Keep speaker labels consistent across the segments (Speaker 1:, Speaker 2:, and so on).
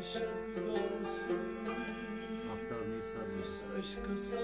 Speaker 1: aşık olsun. Aşkı sana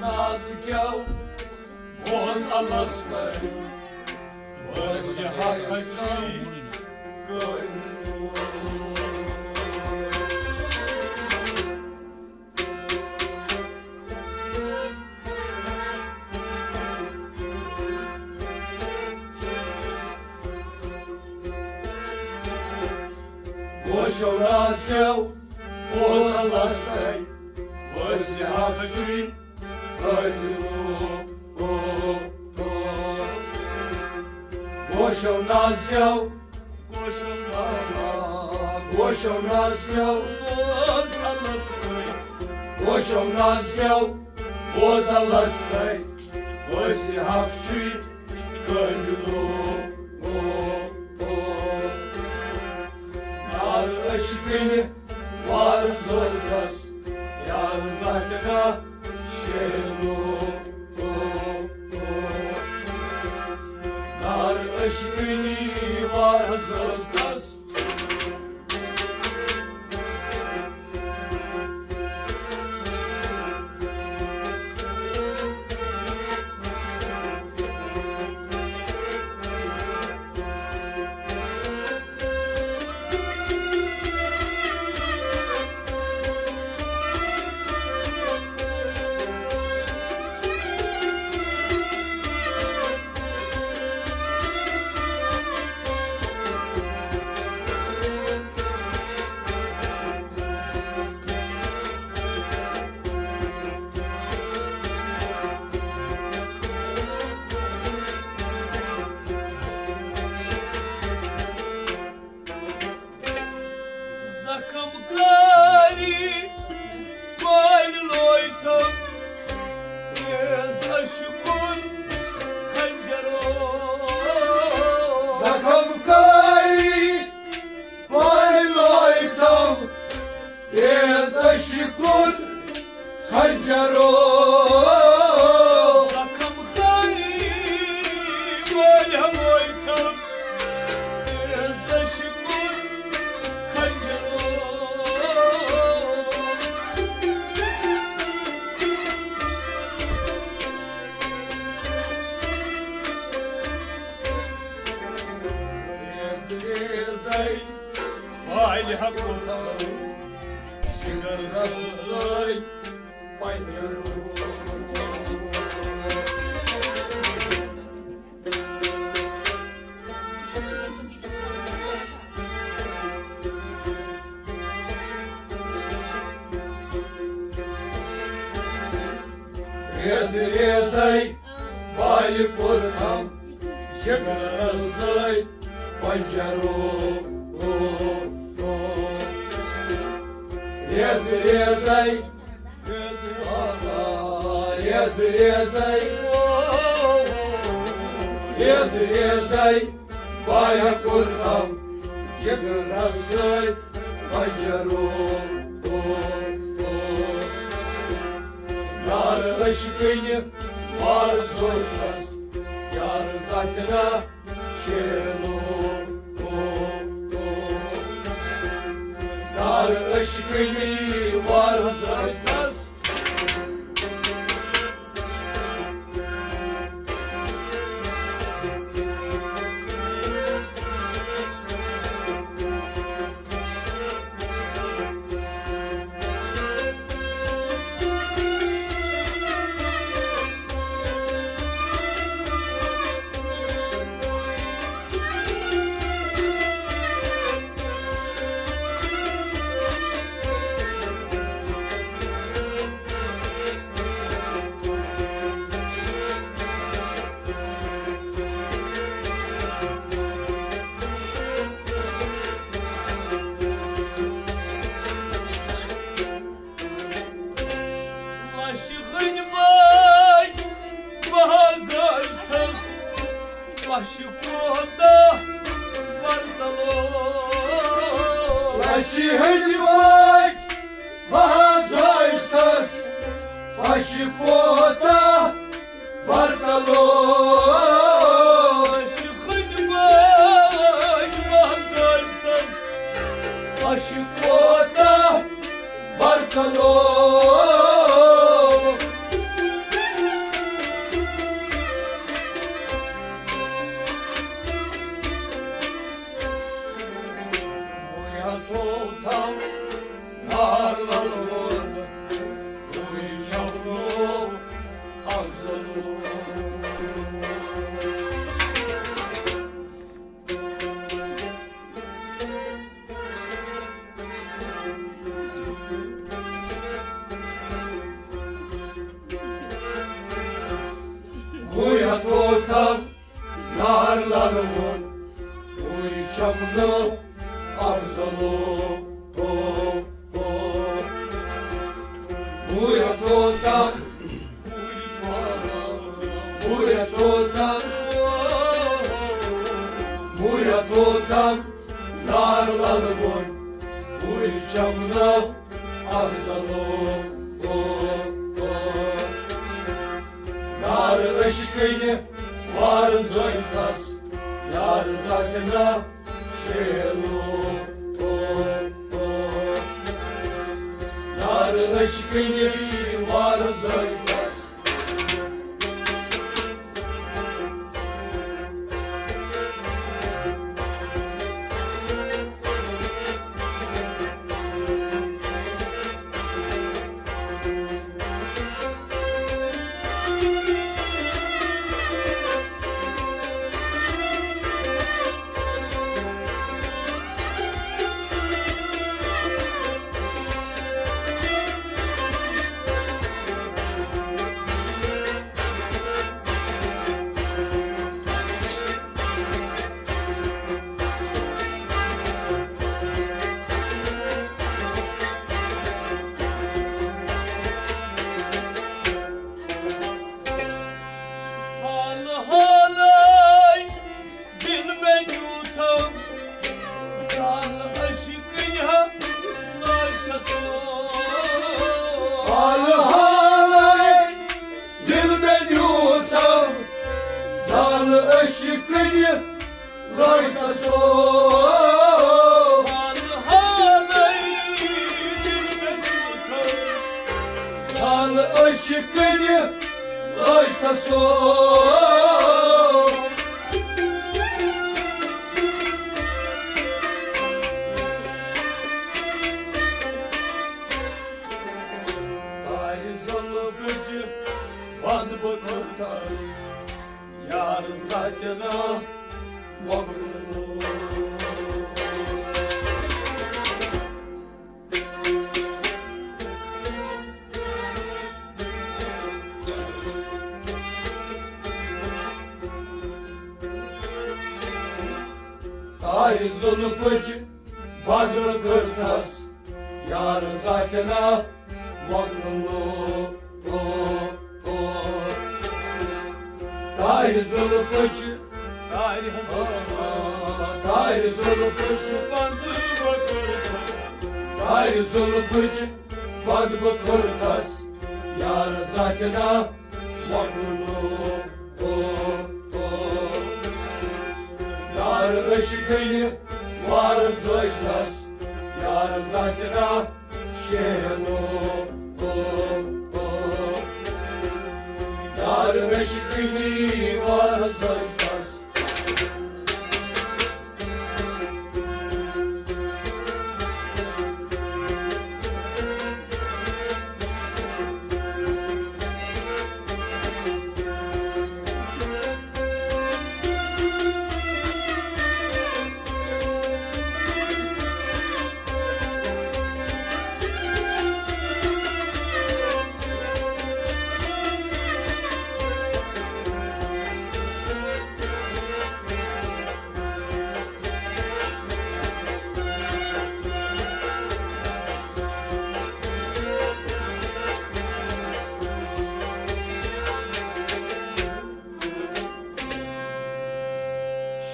Speaker 2: nazigal was a mistake. Was your heart like good? Hoş o nasıl, hoş Allah'ın, hoş yaratı Głoszą nazwiał,
Speaker 1: Koşan
Speaker 2: głoszą
Speaker 1: Muaz Allah'sın
Speaker 2: głoszą nazwiał, głos Allah'stay, głosi hakçı, gönlü o, o. Yar aşkını var zorlas, yar zatına şenu o, o. Yar aşkını var right there. Asay Pancarol Yar aşkını arz olmaz Yar zatına şen Yar aşkını
Speaker 1: Eşkini var
Speaker 2: zayıf dois está só. Zatına Vakıflı Ay zulfıcı
Speaker 1: Gayri hazır
Speaker 2: Ay zulfıcı
Speaker 1: bandı bakırdı
Speaker 2: Ay zulfıcı Badr kırtas Yar zatına Vakıflı Yar ışkını var zıçtas Yar zatına şehnu Yar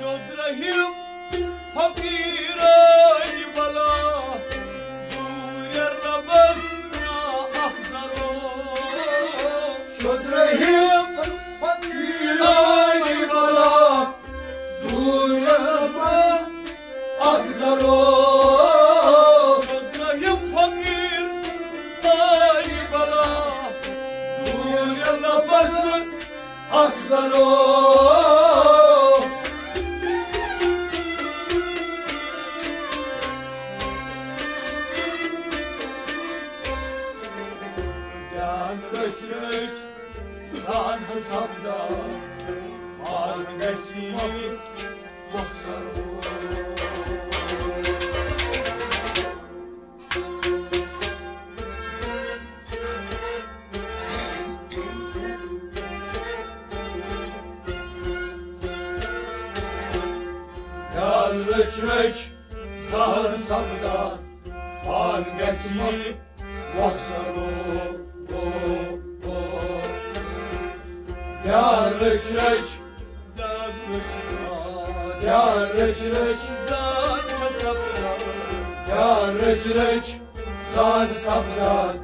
Speaker 2: شد رهیم فقیران بلا Göçmüş sancı sabda Fargesini basarım Yarlıçmış sağır sabda Fargesini basarım Yarlıçmış
Speaker 1: Dağmışlar
Speaker 2: Yarlıçmış
Speaker 1: Zat kasaplar
Speaker 2: Ya reç reç Sad sabdan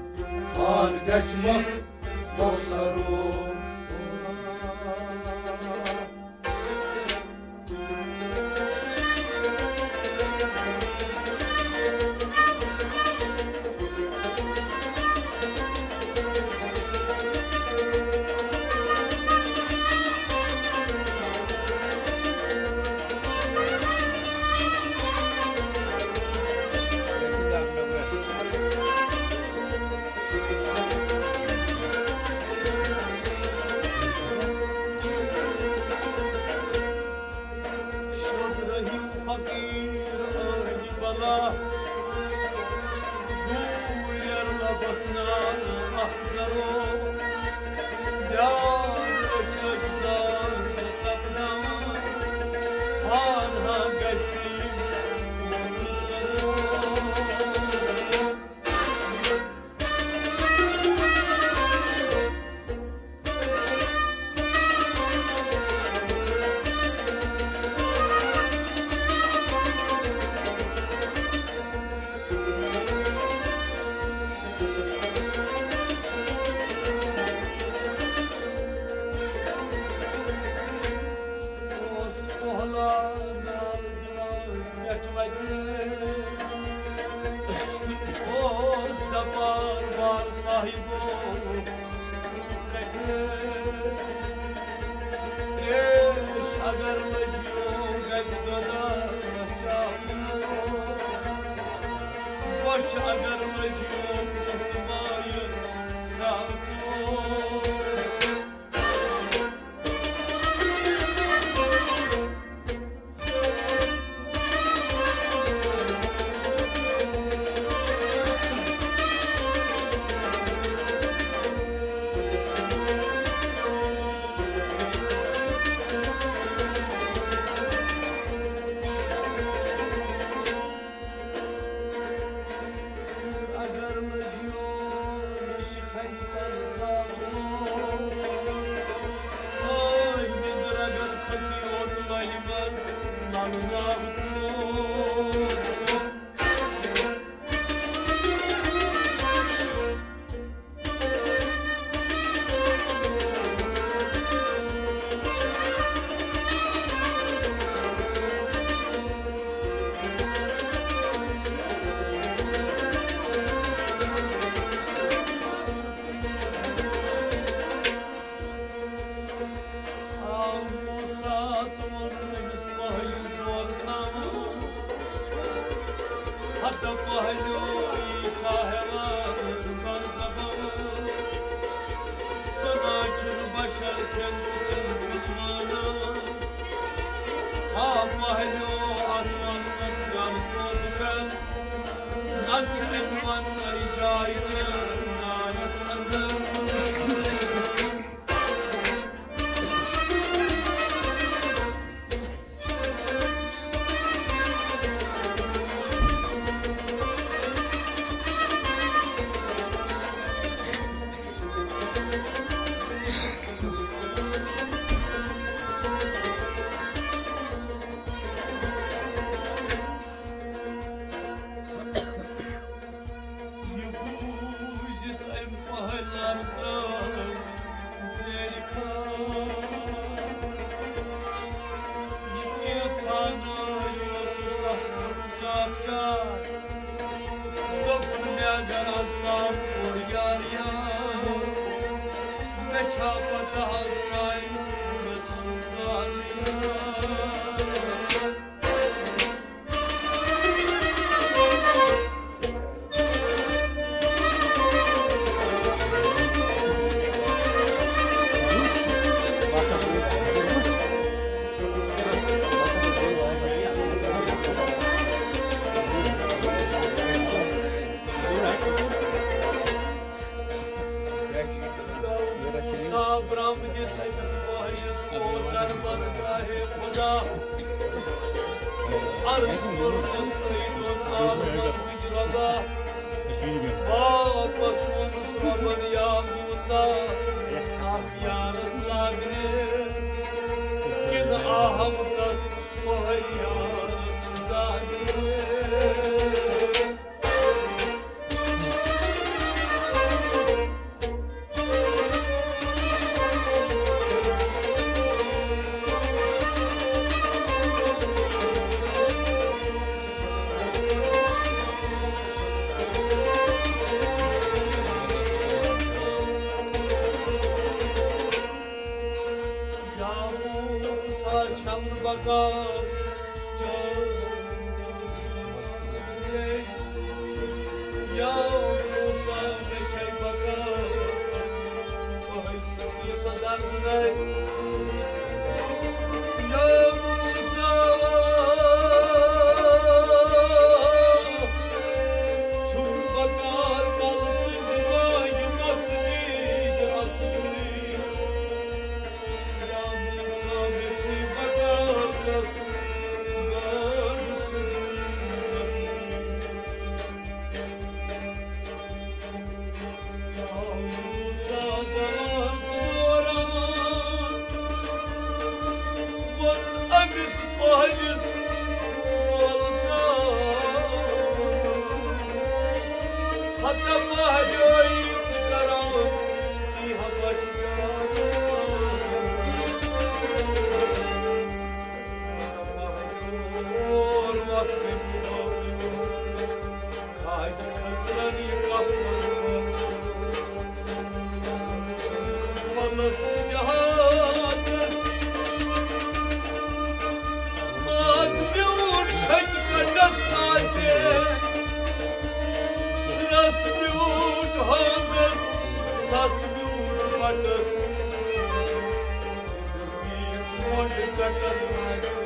Speaker 2: An geçmek Dostlarım
Speaker 1: فقير بلا بويا الغبصنا أحزرون من يا موسى أخ يا رزلاني كد أهم دست وهي رزلاني Amen. Hatta mahyoy sasbiu vardas ir pirmyn